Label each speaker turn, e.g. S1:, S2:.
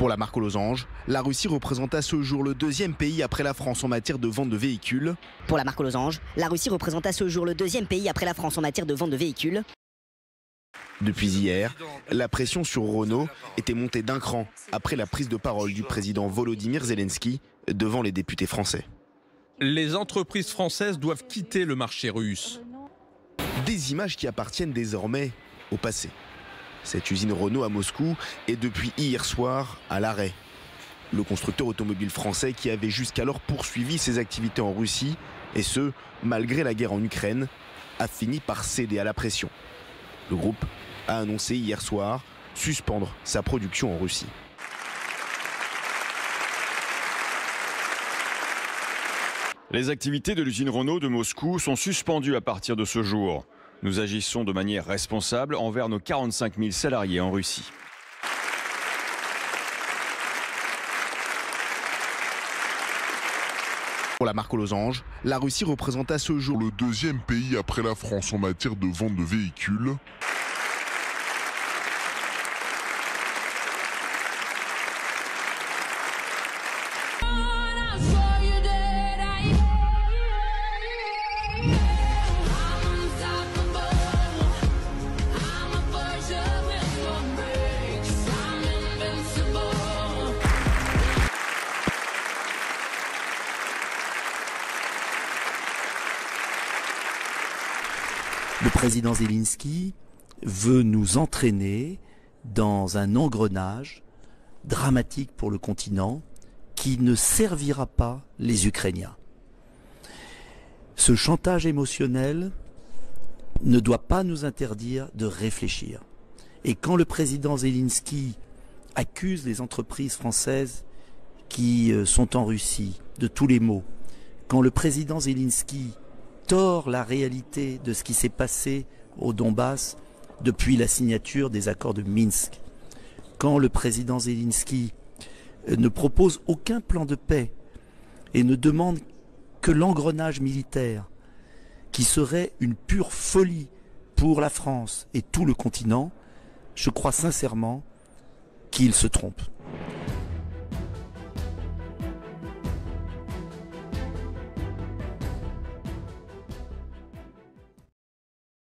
S1: Pour la marque aux losanges, la Russie représente à ce jour le deuxième pays après la France en matière de vente de véhicules.
S2: Pour la marque aux losanges, la Russie représente à ce jour le deuxième pays après la France en matière de vente de véhicules.
S1: Depuis hier, la pression sur Renault était montée d'un cran après la prise de parole du président Volodymyr Zelensky devant les députés français.
S3: Les entreprises françaises doivent quitter le marché russe.
S1: Des images qui appartiennent désormais au passé. Cette usine Renault à Moscou est depuis hier soir à l'arrêt. Le constructeur automobile français qui avait jusqu'alors poursuivi ses activités en Russie, et ce, malgré la guerre en Ukraine, a fini par céder à la pression. Le groupe a annoncé hier soir suspendre sa production en Russie.
S4: Les activités de l'usine Renault de Moscou sont suspendues à partir de ce jour. Nous agissons de manière responsable envers nos 45 000 salariés en Russie.
S1: Pour la marque aux losanges, la Russie représente à ce jour
S5: le deuxième pays après la France en matière de vente de véhicules.
S6: Le président Zelensky veut nous entraîner dans un engrenage dramatique pour le continent qui ne servira pas les Ukrainiens. Ce chantage émotionnel ne doit pas nous interdire de réfléchir. Et quand le président Zelensky accuse les entreprises françaises qui euh, sont en Russie de tous les maux, quand le président Zelensky tord la réalité de ce qui s'est passé au Donbass depuis la signature des accords de Minsk. Quand le président Zelensky euh, ne propose aucun plan de paix et ne demande que l'engrenage militaire, qui serait une pure folie pour la France et tout le continent, je crois sincèrement qu'il se trompe.